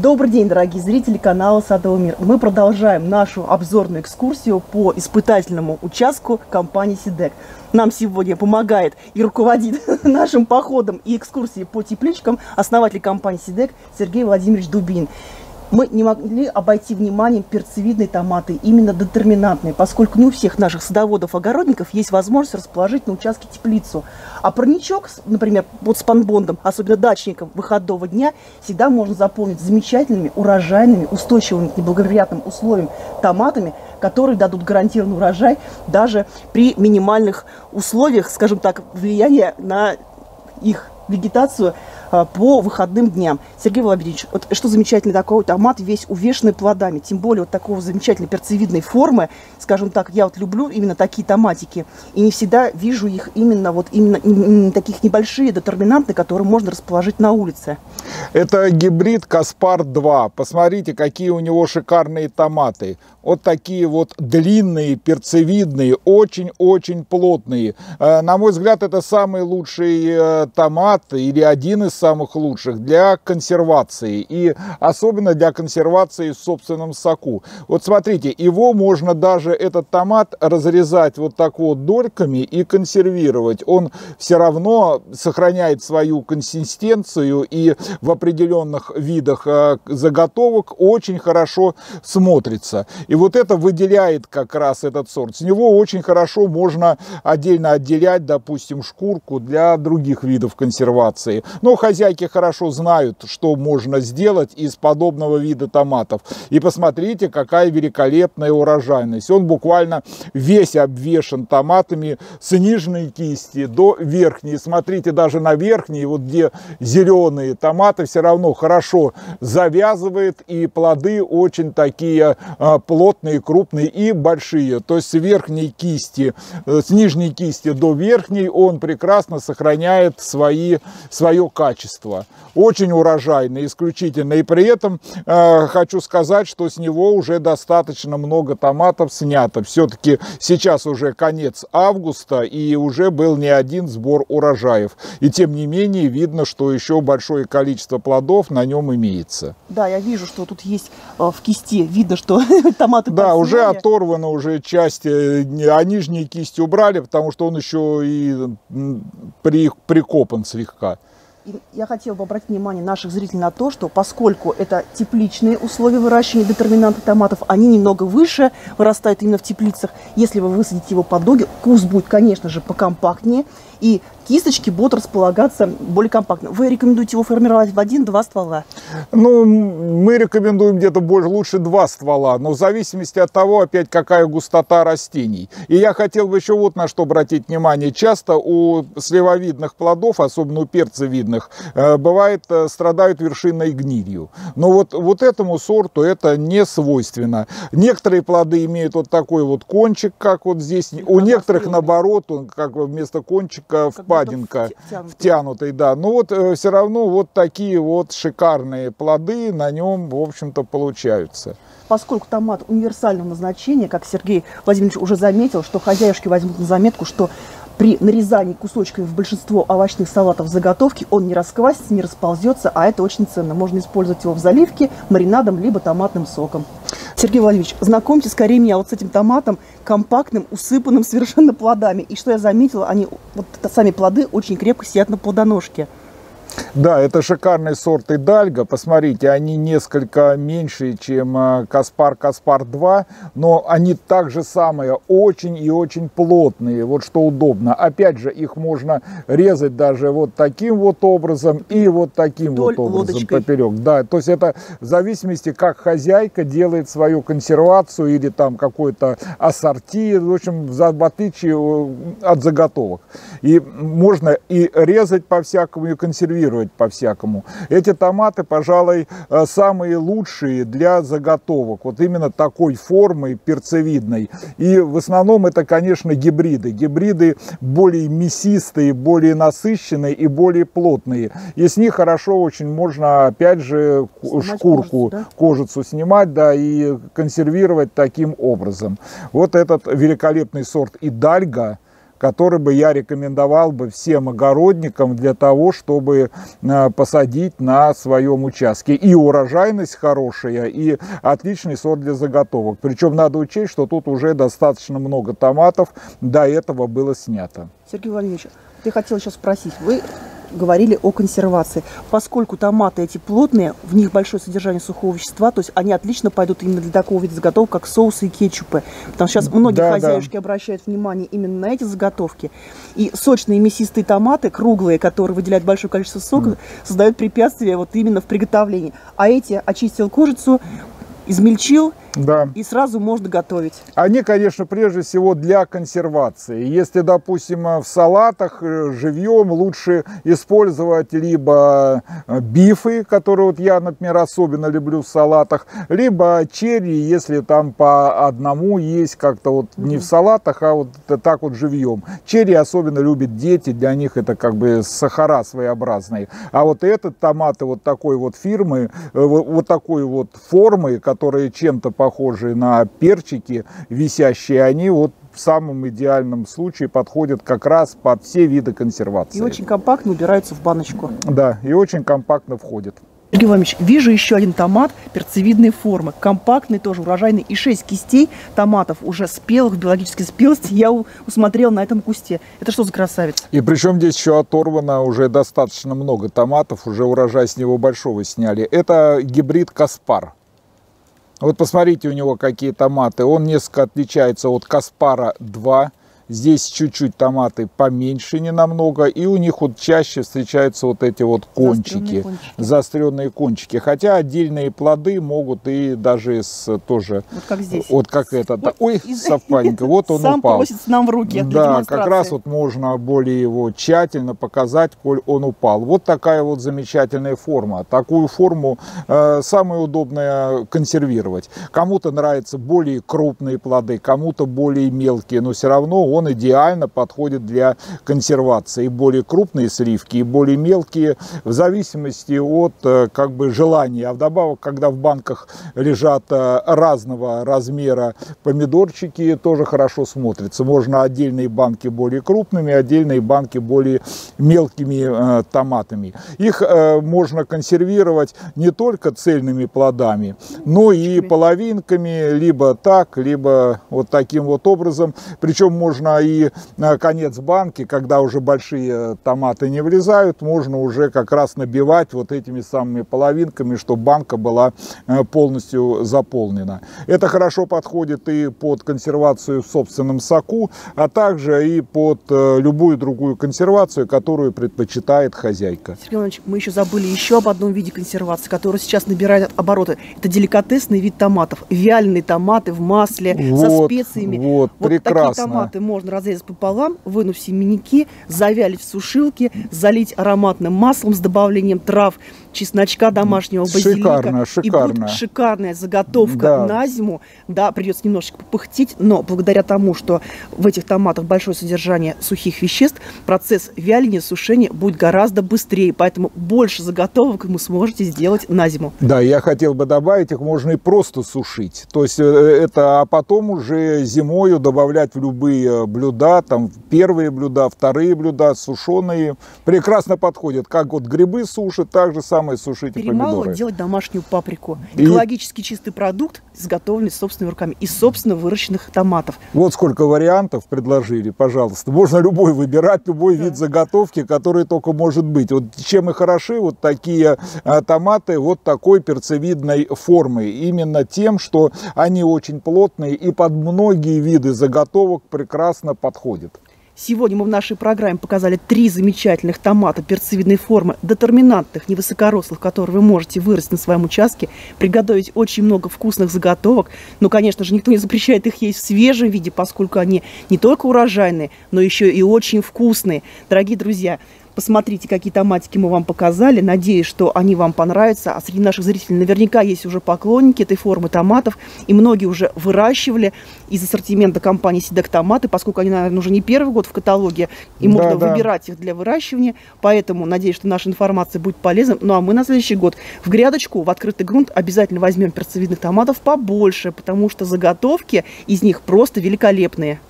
Добрый день, дорогие зрители канала Садовый мир. Мы продолжаем нашу обзорную экскурсию по испытательному участку компании Сидек. Нам сегодня помогает и руководит нашим походом и экскурсией по тепличкам основатель компании Сидек Сергей Владимирович Дубин мы не могли обойти вниманием перцевидные томаты, именно детерминантные, поскольку не у всех наших садоводов-огородников есть возможность расположить на участке теплицу. А парничок, например, под спанбондом, особенно дачникам выходного дня, всегда можно заполнить замечательными, урожайными, устойчивыми к неблагоприятным условиям томатами, которые дадут гарантированный урожай даже при минимальных условиях, скажем так, влияния на их вегетацию по выходным дням. Сергей Владимирович, вот что замечательный такой томат, весь увешанный плодами, тем более вот такого замечательной перцевидной формы, скажем так, я вот люблю именно такие томатики, и не всегда вижу их именно вот именно таких небольшие детерминанты, которые можно расположить на улице. Это гибрид Каспар-2. Посмотрите, какие у него шикарные томаты. Вот такие вот длинные, перцевидные, очень-очень плотные. Э, на мой взгляд, это самый лучший э, томат или один из самых лучших для консервации. И особенно для консервации в собственном соку. Вот смотрите, его можно даже, этот томат, разрезать вот так вот дольками и консервировать. Он все равно сохраняет свою консистенцию и в определенных видах э, заготовок очень хорошо смотрится. И вот это выделяет как раз этот сорт. С него очень хорошо можно отдельно отделять, допустим, шкурку для других видов консервации. Но хозяйки хорошо знают, что можно сделать из подобного вида томатов. И посмотрите, какая великолепная урожайность. Он буквально весь обвешен томатами с нижней кисти до верхней. Смотрите, даже на верхней, вот где зеленые томаты, все равно хорошо завязывает. И плоды очень такие а, плотные, крупные и большие. То есть с верхней кисти, э, с нижней кисти до верхней он прекрасно сохраняет свои, свое качество. Очень урожайный, исключительно. И при этом э, хочу сказать, что с него уже достаточно много томатов снято. Все-таки сейчас уже конец августа и уже был не один сбор урожаев. И тем не менее видно, что еще большое количество плодов на нем имеется. Да, я вижу, что тут есть э, в кисти, видно, что томаты Да, подсняли. уже оторвана уже часть, э, а нижние кисти убрали, потому что он еще и при, прикопан слегка я хотела бы обратить внимание наших зрителей на то, что поскольку это тепличные условия выращивания детерминанта томатов, они немного выше вырастают именно в теплицах. Если вы высадите его под доги, куст будет, конечно же, покомпактнее. И кисточки будут располагаться более компактно. Вы рекомендуете его формировать в один-два ствола? Ну, мы рекомендуем где-то больше, лучше два ствола, но в зависимости от того, опять, какая густота растений. И я хотел бы еще вот на что обратить внимание. Часто у сливовидных плодов, особенно у перцевидных, э, бывает, э, страдают вершинной гнилью. Но вот, вот этому сорту это не свойственно. Некоторые плоды имеют вот такой вот кончик, как вот здесь. У некоторых, наоборот, он как вместо кончика в впадинка втянутый. втянутый, да. Но вот э, все равно вот такие вот шикарные плоды на нем, в общем-то, получаются. Поскольку томат универсального назначения, как Сергей Владимирович уже заметил, что хозяюшки возьмут на заметку, что при нарезании кусочками в большинство овощных салатов заготовки он не расквасится, не расползется, а это очень ценно. Можно использовать его в заливке, маринадом, либо томатным соком. Сергей Владимирович, знакомьте скорее меня вот с этим томатом, компактным, усыпанным совершенно плодами. И что я заметила, они, вот сами плоды очень крепко сидят на плодоножке. Да, это шикарный сорт Идальго. Посмотрите, они несколько меньше, чем э, Каспар Каспар 2, но они также самые очень и очень плотные. Вот что удобно. Опять же, их можно резать даже вот таким вот образом и вот таким Вдоль вот образом лодочкой. поперек. Да, то есть это в зависимости, как хозяйка делает свою консервацию или там какой-то ассорти, в общем, в отличие э, от заготовок. И можно и резать по-всякому, и консервировать консервировать по-всякому. Эти томаты, пожалуй, э, самые лучшие для заготовок. Вот именно такой формы перцевидной. И в основном это, конечно, гибриды. Гибриды более мясистые, более насыщенные и более плотные. И с них хорошо очень можно, опять же, снимать шкурку, кожицу, да? кожицу снимать, да, и консервировать таким образом. Вот этот великолепный сорт Идальга, который бы я рекомендовал бы всем огородникам для того, чтобы э, посадить на своем участке. И урожайность хорошая, и отличный сорт для заготовок. Причем надо учесть, что тут уже достаточно много томатов до этого было снято. Сергей Владимирович, ты хотел еще спросить. Вы говорили о консервации. Поскольку томаты эти плотные, в них большое содержание сухого вещества, то есть они отлично пойдут именно для такого вида заготовок, как соусы и кетчупы. Потому что сейчас многие да, хозяюшки да. обращают внимание именно на эти заготовки. И сочные мясистые томаты, круглые, которые выделяют большое количество сока, mm. создают препятствия вот именно в приготовлении. А эти очистил кожицу, измельчил да. и сразу можно готовить. Они, конечно, прежде всего для консервации. Если, допустим, в салатах э, живьем лучше использовать либо э, бифы, которые вот я, например, особенно люблю в салатах, либо черри, если там по одному есть как-то вот не в салатах, а вот так вот живьем. Черри особенно любят дети, для них это как бы сахара своеобразные. А вот этот томаты вот такой вот фирмы, э, вот такой вот формы, которые чем-то похожие на перчики висящие, они вот в самом идеальном случае подходят как раз под все виды консервации. И очень компактно убираются в баночку. Да, и очень компактно входят. Сергей Иванович, вижу еще один томат перцевидной формы, компактный тоже, урожайный, и 6 кистей томатов уже спелых, биологической спелости я усмотрел на этом кусте. Это что за красавец? И причем здесь еще оторвано уже достаточно много томатов, уже урожай с него большого сняли. Это гибрид Каспар. Вот посмотрите у него какие томаты. Он несколько отличается от Каспара 2. Здесь чуть-чуть томаты поменьше, не намного. И у них вот чаще встречаются вот эти вот кончики, заостренные кончики. кончики. Хотя отдельные плоды могут и даже с тоже... Вот как здесь. Вот как этот. Вот Ой, из... Вот он Сам упал. просится нам в руки Да, как раз вот можно более его тщательно показать, коль он упал. Вот такая вот замечательная форма. Такую форму э, самое удобное консервировать. Кому-то нравятся более крупные плоды, кому-то более мелкие, но все равно он он идеально подходит для консервации. И более крупные сливки, и более мелкие, в зависимости от э, как бы желания. А вдобавок, когда в банках лежат э, разного размера помидорчики, тоже хорошо смотрится. Можно отдельные банки более крупными, отдельные банки более мелкими э, томатами. Их э, можно консервировать не только цельными плодами, но и половинками, либо так, либо вот таким вот образом. Причем можно можно и конец банки, когда уже большие томаты не влезают, можно уже как раз набивать вот этими самыми половинками, чтобы банка была э, полностью заполнена. Это хорошо подходит и под консервацию в собственном соку, а также и под э, любую другую консервацию, которую предпочитает хозяйка. Сергей Иванович, мы еще забыли еще об одном виде консервации, который сейчас набирает обороты. Это деликатесный вид томатов. Вяленые томаты в масле, вот, со специями. Вот, вот прекрасно. такие томаты можно можно разрезать пополам, вынув семенники, завялить в сушилке, залить ароматным маслом с добавлением трав, чесночка домашнего, базилика. Шикарно, шикарно. И будет шикарная заготовка да. на зиму. Да, придется немножечко попыхтеть, но благодаря тому, что в этих томатах большое содержание сухих веществ, процесс вяления, сушения будет гораздо быстрее. Поэтому больше заготовок вы сможете сделать на зиму. Да, я хотел бы добавить, их можно и просто сушить. То есть э, это, а потом уже зимою добавлять в любые блюда, там первые блюда, вторые блюда, сушеные. Прекрасно подходят. Как вот грибы сушат, так же самое самое сушите Перемалывать, помидоры. делать домашнюю паприку. И... Экологически чистый продукт, изготовленный собственными руками из собственно выращенных томатов. Вот сколько вариантов предложили, пожалуйста. Можно любой выбирать, любой да. вид заготовки, который только может быть. Вот чем и хороши вот такие а, томаты вот такой перцевидной формы. Именно тем, что они очень плотные и под многие виды заготовок прекрасно подходят. Сегодня мы в нашей программе показали три замечательных томата перцевидной формы, детерминантных, невысокорослых, которые вы можете вырастить на своем участке, приготовить очень много вкусных заготовок. Но, конечно же, никто не запрещает их есть в свежем виде, поскольку они не только урожайные, но еще и очень вкусные. Дорогие друзья, Посмотрите, какие томатики мы вам показали. Надеюсь, что они вам понравятся. А среди наших зрителей наверняка есть уже поклонники этой формы томатов. И многие уже выращивали из ассортимента компании Сидек томаты, поскольку они, наверное, уже не первый год в каталоге. И да, можно да. выбирать их для выращивания. Поэтому надеюсь, что наша информация будет полезна. Ну а мы на следующий год в грядочку, в открытый грунт обязательно возьмем перцевидных томатов побольше, потому что заготовки из них просто великолепные.